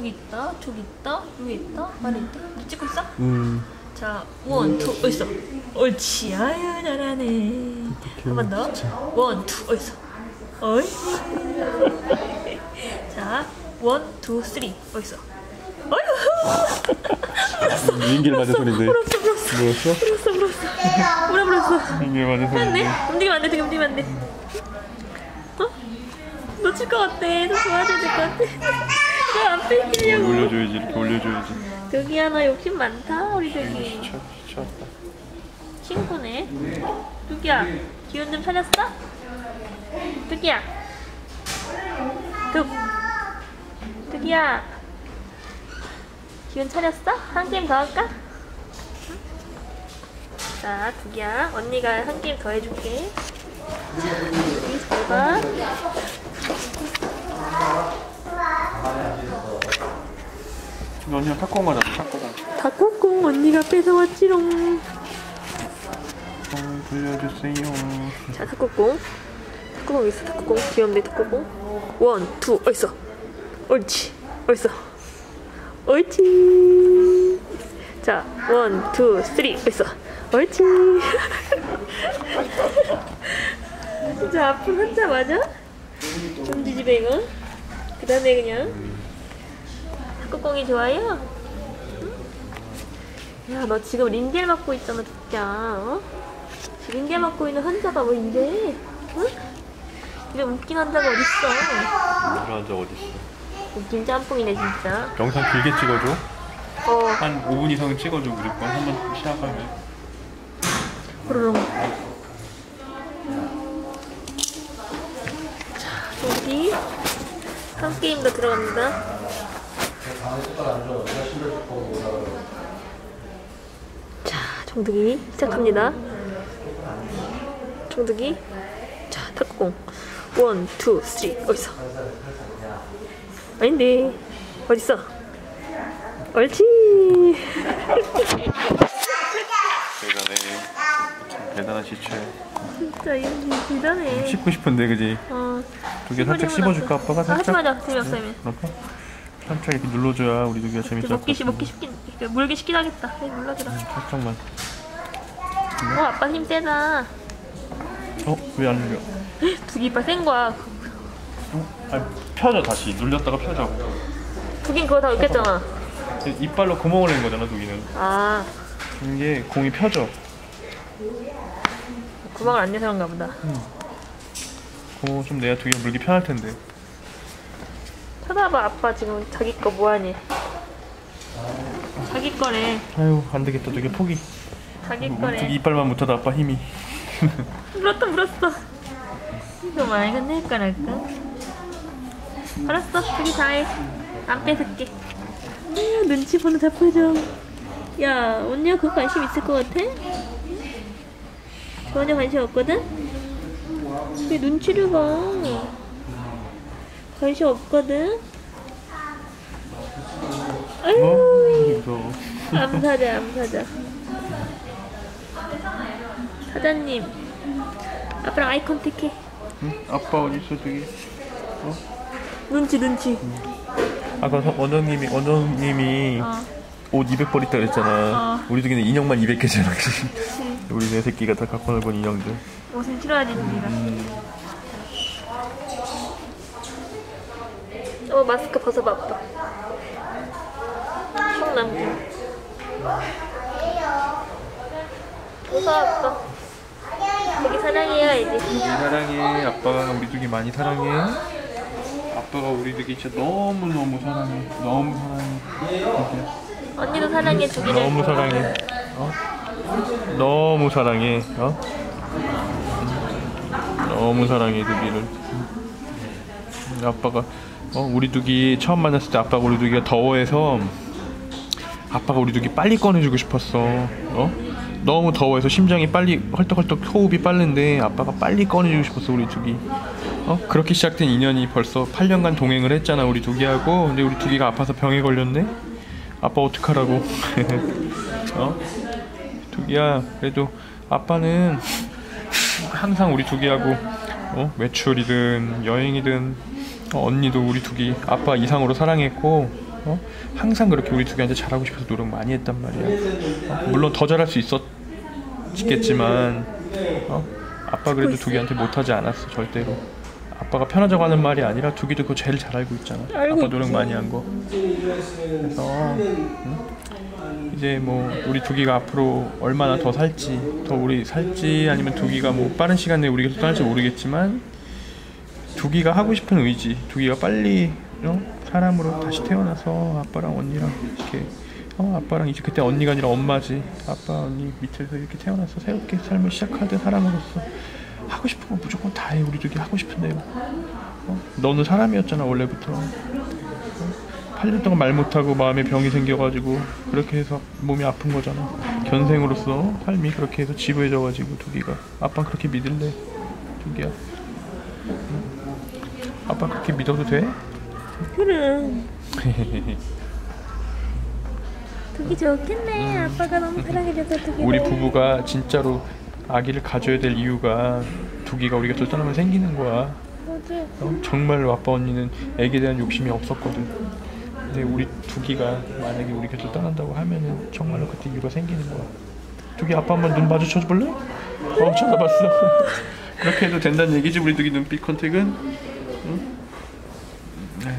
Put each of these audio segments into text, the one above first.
여기 있다, 저기 있다, 여기 있다, 안에 있다. 너 찍고 있어? 음. 자, one, two, 어딨어? 옳지, 아유, 잘하네. 한 번 더. one, two, 어딨어? 어이. 자, one, two, three, 어딨어? 어휴! 민길 맞은 소리인데. 물었어. 물었어? 물었어, 물었어. 뭐라 물었어? 민길 맞은 안 돼. 움직이면 안 돼, 되게 움직이면 안 돼. 어? 놓칠 것 같아. 너 도와줘야 될 것 같아. 너안 뺏기려고. 올려줘야지 이렇게 올려줘야지. 여기 하나 욕심 많다, 우리 저기. 쳐, 쳤다. 친구네. 뚜기야, 기운 좀 차렸어? 뚜기야. 뚝. 뚜기야. 기운 차렸어? 한 게임 더 할까? 응? 자, 뚜기야. 언니가 한 게임 더 해줄게. 자, 여기 잘 봐. 언니가 탁구 맞았어 탁구공. 탁구공 언니가 뺏어왔지롱. 어, 돌려주세요. 자, 탁구공. 탁구공 있어, 탁구공. 귀엽네, 탁구공. one, two, 어딨어? 옳지. 어딨어? 옳지. 자, one, two, three, 어딨어? 옳지. 자, 앞으로 혼자 맞아? 좀 뒤집어, 그 다음에 그냥. 탁구공이 좋아요? 응? 야, 너 지금 링겔 맞고 있잖아, 진짜. 어? 링겔 맞고 있는 환자가 왜 이래? 응? 이런 웃긴 환자가 어딨어? 이런 적 어딨어? 웃긴 짬뽕이네 진짜. 영상 길게 찍어줘. 어, 한 5분 이상은 찍어줘 무조건 한번 시작하면. 호로롱. 자, 여기 한 게임 더 들어갑니다. 자, 정득이 시작합니다. 정득이. 자, 탁구공. one, two, three. 어딨어? 아닌데. 어딨어? 옳지. 대단해. 참 대단한 시체. 진짜 이거 대단해. 씹고 싶은데 그지? 어. 두개 살짝 씹어줄까 아빠가 아, 하지 살짝? 마자. 재미없어, 이면. 그럴까? 살짝 이렇게 눌러줘야 우리 두개가 재밌을 것 먹기, 시- 같아. 먹기 쉽긴, 이렇게 물기 쉽긴 하겠다. 네, 몰라주라. 살짝만. 어, 아빠 힘 세다. 어? 왜 안 눌려? 두기 이빨 센 거야. 어? 아니 펴져 다시 눌렸다가 펴져. 두긴 그거 다 웃겼잖아. 이빨로 구멍을 낸 거잖아 두기는. 아, 이게 공이 펴져. 구멍을 안 내서 그런가 보다. 구멍 좀 내야 두기가 물기 편할 텐데. 쳐다봐, 아빠 지금 자기 거 뭐하니? 자기 거래. 아유 안 되겠다 두기 포기. 자기 두기 거래. 이빨만 묻혀도 아빠 힘이. 물었다, 물었어. 이거 많이 건넬 거랄까? 알았어, 두기 다 해. 안 뺏을게. 아, 눈치 보는 다 표정. 야, 언니가 그거 관심 있을 것 같아? 전혀 관심 없거든? 왜 눈치를 봐? 관심 없거든? 어? 아유, 무서워. 암사자, 암사자. 사장님, 아빠랑 아이 컨택해. 응? 아빠 어디 있어 두기? 눈치, 눈치. 아까 서- 원장님이 원장님이 어, 옷 200벌 있다 그랬잖아. 어. 우리 두기는 인형만 200개잖아. 우리 네 새끼가 다 갖고 놀건 인형들. 옷은 싫어하지, 우리가. 어, 마스크 벗어봐, 아빠. 총남기. 웃어, 아빠. 되게 사랑해요. 두기 사랑해. 아빠가 우리 두기 많이 사랑해. 아빠가 우리 두기 진짜 너무 너무 사랑해. 너무 사랑해. 두기야. 언니도 사랑해, 두기를. 너무 사랑해. 어? 너무 사랑해. 어? 너무 사랑해 두기를. 음, 아빠가 어 우리 두기 처음 만났을 때 아빠가 우리 두기가 더워해서 아빠가 우리 두기 빨리 꺼내주고 싶었어. 어? 너무 더워해서 심장이 빨리 헐떡헐떡 호흡이 빠른데 아빠가 빨리 꺼내주고 싶었어 우리 두기. 어? 그렇게 시작된 인연이 벌써 8년간 동행을 했잖아 우리 두기하고. 근데 우리 두기가 아파서 병에 걸렸네. 아빠 어떡하라고. 어? 두기야 그래도 아빠는 항상 우리 두기하고 어? 외출이든 여행이든 어, 언니도 우리 두기 아빠 이상으로 사랑했고 어? 항상 그렇게 우리 두기한테 잘하고 싶어서 노력 많이 했단 말이야. 어? 물론 더 잘할 수 있었겠지만 어? 아빠 그래도 두기한테 못하지 않았어 절대로. 아빠가 편하자고 하는 말이 아니라 두기도 그거 제일 잘 알고 있잖아. 아빠 노력 많이 한 거. 그래서 응? 이제 뭐 우리 두기가 앞으로 얼마나 더 살지, 더 우리 살지 아니면 두기가 뭐 빠른 시간 내에 우리 곁에 떠날지 모르겠지만 두기가 하고 싶은 의지, 두기가 빨리 어? 사람으로 다시 태어나서 아빠랑 언니랑 이렇게 어? 아빠랑 이제 그때 언니가 아니라 엄마지. 아빠 언니 밑에서 이렇게 태어나서 새롭게 삶을 시작하던 사람으로서 하고 싶은 거 무조건 다 해. 우리 두기 하고 싶은 대로 어? 너는 사람이었잖아 원래부터. 8년 동안 말 못하고 마음에 병이 생겨가지고 그렇게 해서 몸이 아픈 거잖아. 견생으로서 삶이 그렇게 해서 지루해져가지고 두기가. 아빠 그렇게 믿을래 두기야? 응. 아빠 그렇게 믿어도 돼? 그래. 두기 좋겠네. 아빠가 너무 사랑해줘서 두기. 우리 부부가 진짜로 아기를 가져야 될 이유가 두기가 우리 곁을 떠나면 생기는 거야. 어? 정말로 아빠 언니는 애기에 대한 욕심이 없었거든. 근데 우리 두기가 만약에 우리 곁을 떠난다고 하면은 정말로 그때 이유가 생기는 거야. 두기 아빠 한번 눈 마주쳐 볼래? 어 쳐다봤어. 그렇게 해도 된다는 얘기지 우리 두기 눈빛 contact은. 응? 에휴,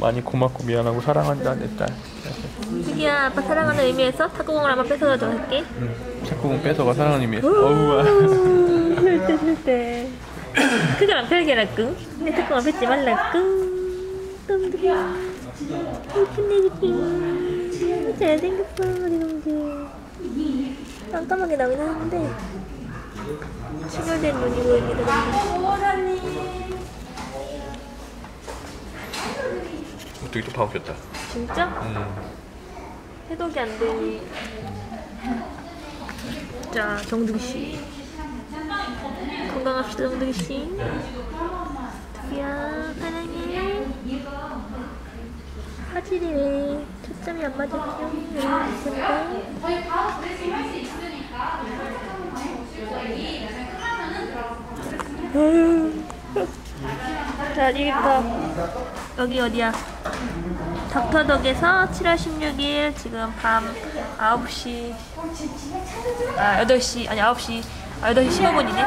많이 고맙고 미안하고 사랑한다 내 딸. 두기야, 아빠 사랑하는 의미에서 탁구공을 한번 뺏어가도록 할게. 탁구공 뺏어가 사랑하는 의미에서. 어우와. 쓸때 쓸때. 크게만 펼게라 끙. 내 탁구공을 뺏지 말라 끙. 끔들이야. 예쁜 내 새끼. 너무 잘생겼어 우리 동지. 깜깜하게 나오긴 하는데 충혈된 눈이 보입니다. 또 파웃겼다. 진짜? 음. 해독이 안 되니. 자, 정득 씨. 건강합시다, 정득 씨. 두기야, 사랑해. 화질이 왜 초점이 안 맞았죠? 여러분입니다. 자, 여기부터 여기 어디야? 닥터덕에서 7월 16일 지금 밤 9시 아 8시 아니 9시 아 8시 15분이네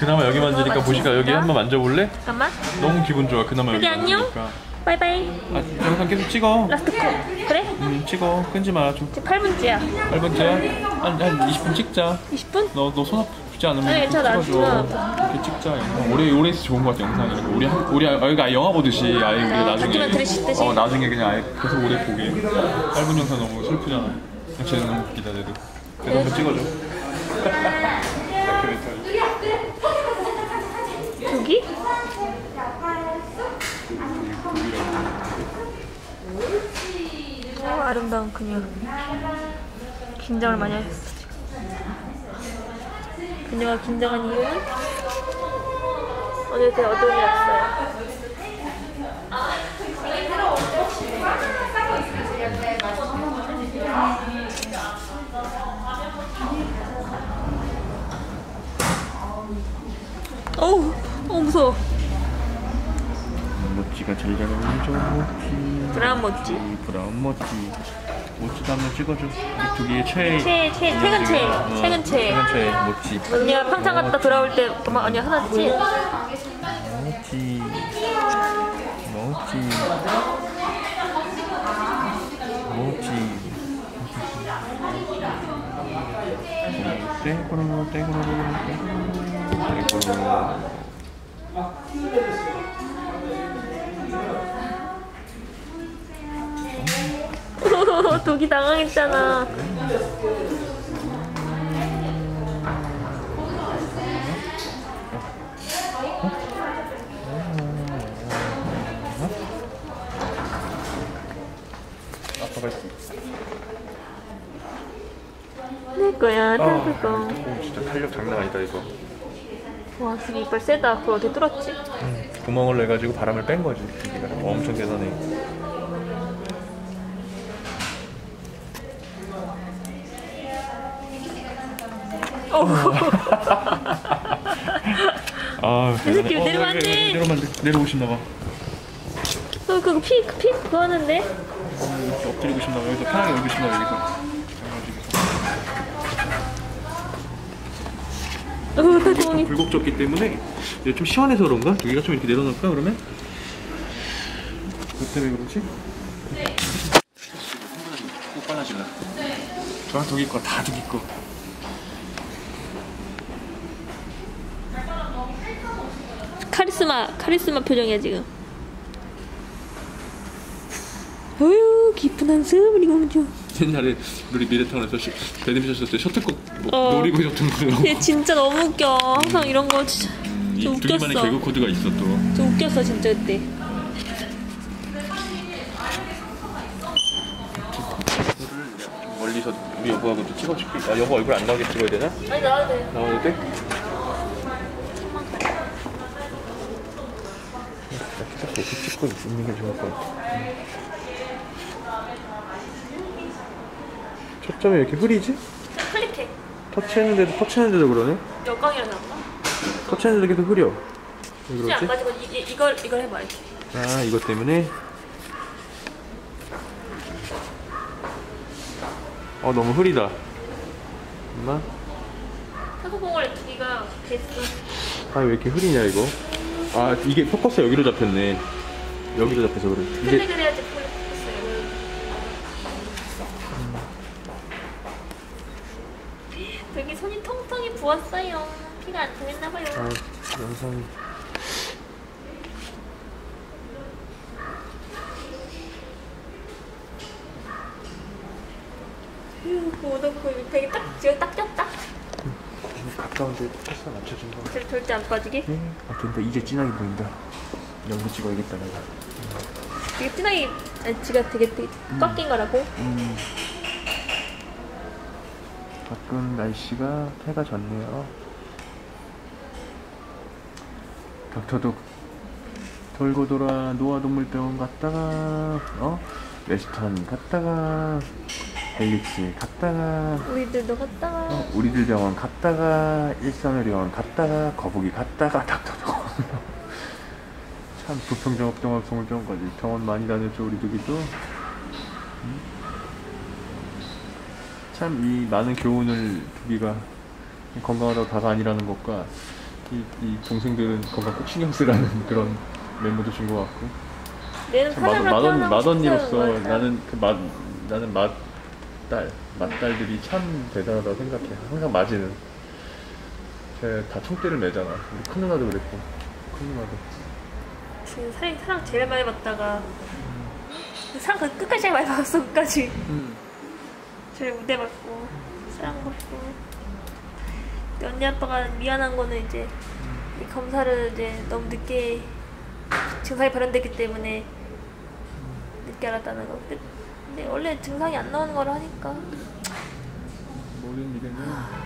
그나마 여기 만지니까? 보시까 여기 한번 만져볼래? 잠깐만 너무 기분 좋아. 그나마 여기 안녕? 만지니까. 바이바이 아, 영상 계속 찍어. last call 그래? 음, 찍어. 끊지 마. 좀 지금 8분째야 8번째야? 한, 한 20분 찍자. 20분? 너, 너 손 아프 지 않으면 아니, 좀 괜찮아. 찍어줘. 손 이렇게 찍자. 영상. 오래 있어 좋은 것 같아, 영상이. 우리, 한- 우리, 아, 여기가 영화 보듯이 아예 우리 나중에. 다큐멘터리? 어, 나중에 그냥 아예 계속 오래 보게. 짧은 영상 너무 슬프잖아. 쟤는 너무 웃기다, 쟤도. 그래서 한번 찍어줘. 다큐멘터리. 두기? 어, 아름다운 그녀 긴장을 많이 하셨어 그녀가 긴장한 이유는 오늘 제 어둠이 왔어요. 어우 어 무서워. 모찌가 잘 어울리죠, 모찌. 브라운 모찌. 브라운 모찌. 모찌도 한번 찍어줘. 두기의 최애. 최, 최, 최근 최, 어, 최근 최. 최근 최애, 모찌. 언니가 평창 갔다 돌아올 때 엄마 언니 하나지? 모찌. 모찌. 모찌. 떼구르 떼구르 떼구르 떼구르 독이 당황했잖아. 아빠가 내 거야, 내 아, 거. 오, 진짜 탄력 장난 아니다 이거 와, 되게 이빨 세다. 그거 어떻게 뚫었지? 구멍을 내가지고 바람을 뺀 거지 기계가 엄청 대단해 아 이 새끼 대단해. 내려가면 안 돼. 돼. 내려오신나 봐 어, 그, 그, 피, 피, 그거 하는데? 이렇게 엎드리고 싶나 봐. 여기서 편하게 놀고 싶나 봐. 여기서. 어, 좀 동이. 굴곡졌기 때문에 이제 좀 시원해서 그런가? 두 개가 좀 이렇게 내려놓을까 그러면? 그 때문에 그렇지? 꼭 빨라질라. 저랑 저기 거다 저기 거. 카리스마, 카리스마 표정이야, 지금. 어휴, 깊은 한숨을 이거죠. 옛날에 우리 미래탕에서 시- 배드민턴 쳤을 때 셔틀콕 뭐 어. 노리고 있었던 거예요. 얘 진짜 너무 웃겨. 항상 이런 거 진짜. 이좀 웃겼어. 개그 코드가 있어 또. 좀 웃겼어, 진짜 그때. 좀 멀리서 우리 여보하고도 찍어줄게. 아 여보 얼굴 안 나오게 찍어야 되나? 아니, 나와도 돼. 나와도 돼? 찍고 있는 게 좋을 것 같아. 초점이 왜 이렇게 흐리지? 클릭해. 터치했는데도 터치했는데도 그러네? 역광이라 나온다. 터치했는데도 계속 흐려. 왜안 그러지? 가지고 이, 이, 이걸, 이걸 해봐, 이렇게. 아 이것 때문에 어 너무 흐리다 엄마 타구공을 두기가 됐어. 아 왜 이렇게 흐리냐 이거 아 이게 포커스가 여기로 잡혔네 여기로 잡혀서 그래 클릭을 해야지 클릭했어요. 여기 손이 통통이 부었어요. 피가 안 통했나 봐요. 아 영상이 되게 딱, 지금 딱 꼈다. 가까운데 포커스 맞춰준 거 절- 절대 안 빠지게. 아 된다 이제 진하게 보인다 여기서 찍어야겠다 내가 되게 진하게, 아니, 지가 되게, 되게 꽉낀 거라고. 음. 가끔 날씨가 해가 졌네요. 닥터도 돌고 돌아 노아동물병원 갔다가 어 웨스턴 갔다가 헬릭스 갔다가 우리들도 갔다가. 어, 우리들 병원 갔다가 일산의료원 갔다가 거북이 갔다가 닥터도 참 부평종합 종합성울병원까지 병원 많이 다녔죠 우리 두기도 참이 많은 교훈을 두기가 건강하다고 다가 아니라는 것과 이, 이 동생들은 건강 꼭 신경 쓰라는 그런 메모도 준 것 같고 마던, 마던니로서. 나는 그 맛, 나는 맛딸, 맛딸들이 참 대단하다고 생각해. 항상 맞이는. 쟤다 총대를 매잖아. 우리 큰 누나도 그랬고. 큰 누나도. 지금 사랑, 사랑 제일 많이 받다가 사랑 그 끝까지 제일 많이 받았어 끝까지. 음. 제일 우대 받고 사랑 받고. 언니 아빠가 미안한 거는 이제 이 검사를 이제 너무 늦게 증상이 발현됐기 때문에 늦게 알았다는 거. 근데, 원래 증상이 안 나오는 걸 하니까. 모든 일에는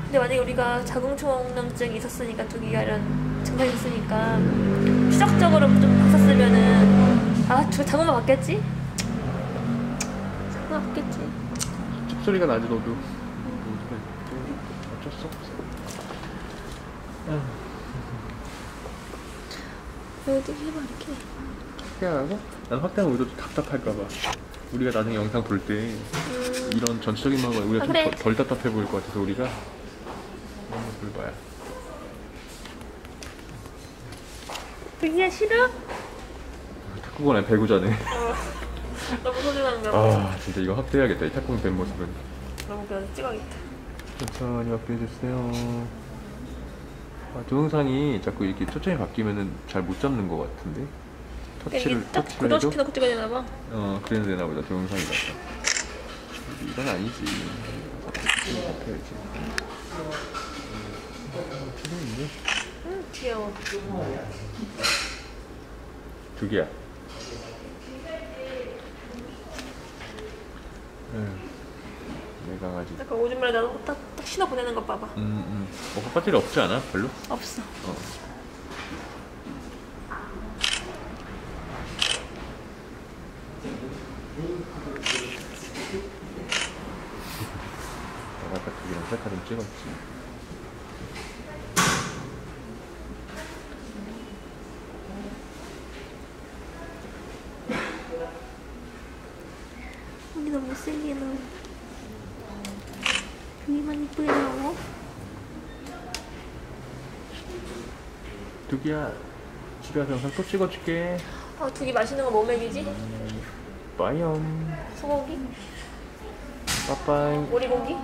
근데 만약에 우리가 자궁초동증이 있었으니까 두기가 이런 증상이 있으니까 추적적으로 좀 아저 자궁만 받겠지? 자궁만 받겠지 tip소리가 나지, 너도. 어떡해. 어쩔 수 없어. 어디 해봐 이렇게 확대하고? 난 확대하면 우리도 답답할까봐. 우리가 나중에 영상 볼 때 이런 전체적인 방법을 우리가 아, 좀 그래. 덜, 덜 답답해 보일 것 같아서 우리가 한번 볼봐야. 두기야 싫어? 탁구공은 배구자네. 너무 소중한가 봐아 진짜 이거 확대해야겠다 이 탁구공 된 모습은. 너무 그래서 찍어야겠다 천천히 확대해주세요. 아, 동영상이 자꾸 이렇게 초점이 바뀌면은 잘 못 잡는 것 같은데. 터치를 딱 터치를 고정시켜놓고 찍어야 되나 봐 어 그래야 되나 보다 동영상이 같다. 이건 아니지. 필요인데 응 귀여워 두 개야. 응. 내 강아지. 약간 오줌 말에 나도 딱, 딱 신어 보내는 거 봐봐 음, 음. 어, 배터리 없지 않아? 별로? 없어 어. 내가 아까 두개랑 셀카 좀 찍었지. 너무 너 여기만 이쁘게 나오고 두기야 집에 가서 영상 또 찍어줄게 아 두기 맛있는 거 뭐 먹이지? 빠이엄 소고기? 빠빠이 오리고기?